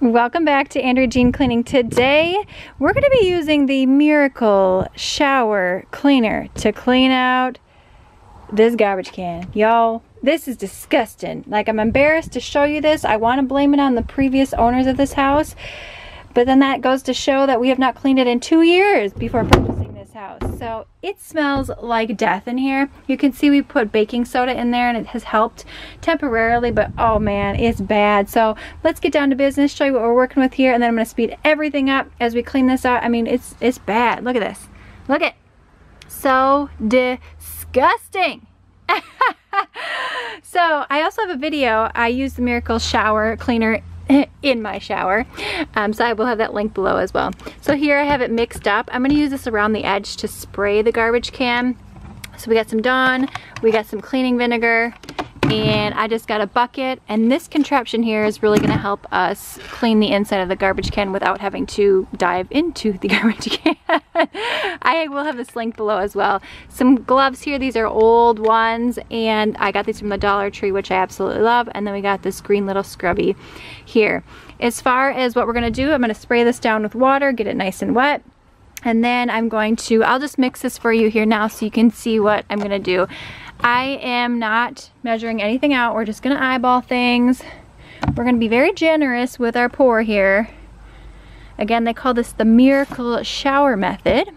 Welcome back to Andrea Jean Cleaning. Today, we're going to be using the Miracle Shower Cleaner to clean out this garbage can. Y'all, this is disgusting. Like, I'm embarrassed to show you this. I want to blame it on the previous owners of this house. But then that goes to show that we have not cleaned it in two years before purchasing house. So it smells like death in here. You can see we put baking soda in there and it has helped temporarily, but oh man, it's bad. So let's get down to business, show you what we're working with here, and then I'm gonna speed everything up as we clean this out. I mean, it's, it's bad. Look at this. Look at So disgusting. so I also have a video. I use the Miracle Shower Cleaner in my shower. Um, so I will have that link below as well. So here I have it mixed up. I'm going to use this around the edge to spray the garbage can. So we got some Dawn, we got some cleaning vinegar, and I just got a bucket and this contraption here is really going to help us clean the inside of the garbage can without having to dive into the garbage can. I will have this link below as well. Some gloves here, these are old ones and I got these from the Dollar Tree which I absolutely love and then we got this green little scrubby here. As far as what we're going to do, I'm going to spray this down with water, get it nice and wet. And then I'm going to, I'll just mix this for you here now so you can see what I'm going to do. I am not measuring anything out. We're just gonna eyeball things. We're gonna be very generous with our pour here. Again, they call this the miracle shower method.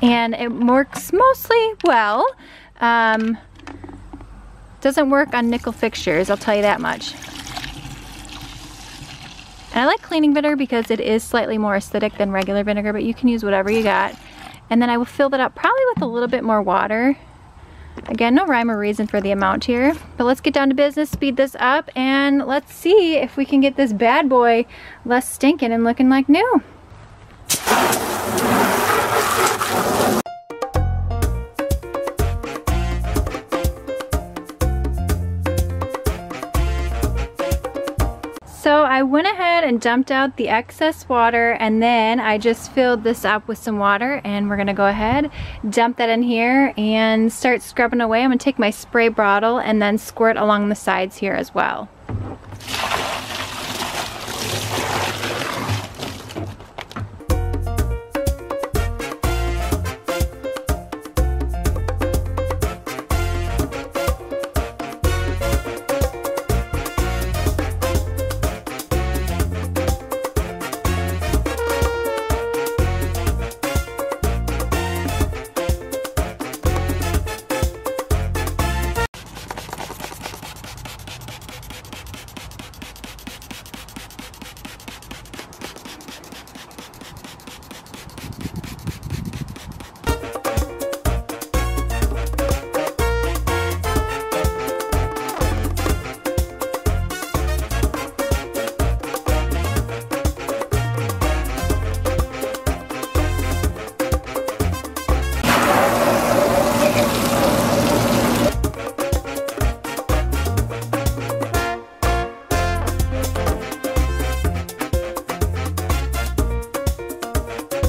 And it works mostly well. Um, doesn't work on nickel fixtures, I'll tell you that much. And I like cleaning vinegar because it is slightly more acidic than regular vinegar, but you can use whatever you got. And then I will fill that up probably with a little bit more water Again, no rhyme or reason for the amount here, but let's get down to business, speed this up, and let's see if we can get this bad boy less stinking and looking like new. So I went ahead and dumped out the excess water and then I just filled this up with some water and we're gonna go ahead, dump that in here and start scrubbing away. I'm gonna take my spray bottle and then squirt along the sides here as well.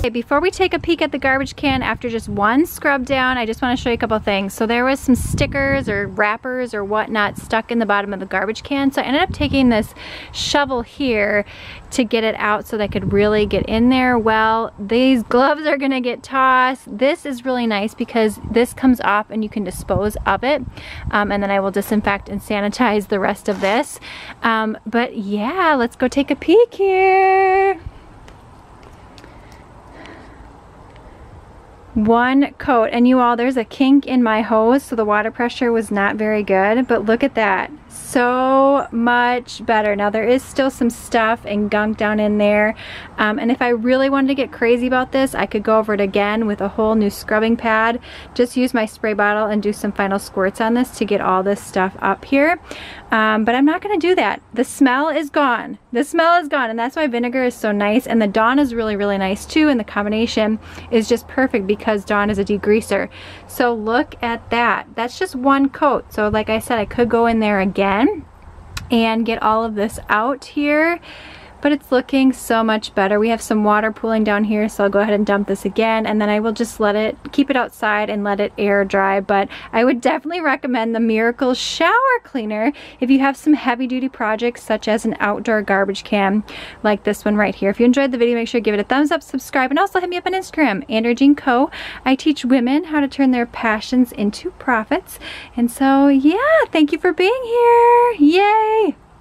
Okay, before we take a peek at the garbage can after just one scrub down, I just want to show you a couple things. So there was some stickers or wrappers or whatnot stuck in the bottom of the garbage can. So I ended up taking this shovel here to get it out so that I could really get in there. Well, these gloves are gonna get tossed. This is really nice because this comes off and you can dispose of it. Um, and then I will disinfect and sanitize the rest of this. Um, but yeah, let's go take a peek here. One coat. And you all there's a kink in my hose so the water pressure was not very good. But look at that. So much better. Now there is still some stuff and gunk down in there. Um, and if I really wanted to get crazy about this I could go over it again with a whole new scrubbing pad. Just use my spray bottle and do some final squirts on this to get all this stuff up here. Um, but I'm not gonna do that. The smell is gone. The smell is gone. And that's why vinegar is so nice. And the Dawn is really really nice too. And the combination is just perfect because because Dawn is a degreaser. So look at that. That's just one coat. So like I said, I could go in there again and get all of this out here but it's looking so much better. We have some water pooling down here, so I'll go ahead and dump this again, and then I will just let it, keep it outside and let it air dry, but I would definitely recommend the Miracle Shower Cleaner if you have some heavy duty projects such as an outdoor garbage can like this one right here. If you enjoyed the video, make sure to give it a thumbs up, subscribe, and also hit me up on Instagram, Andrea Jean Co. I teach women how to turn their passions into profits. And so, yeah, thank you for being here. Yay!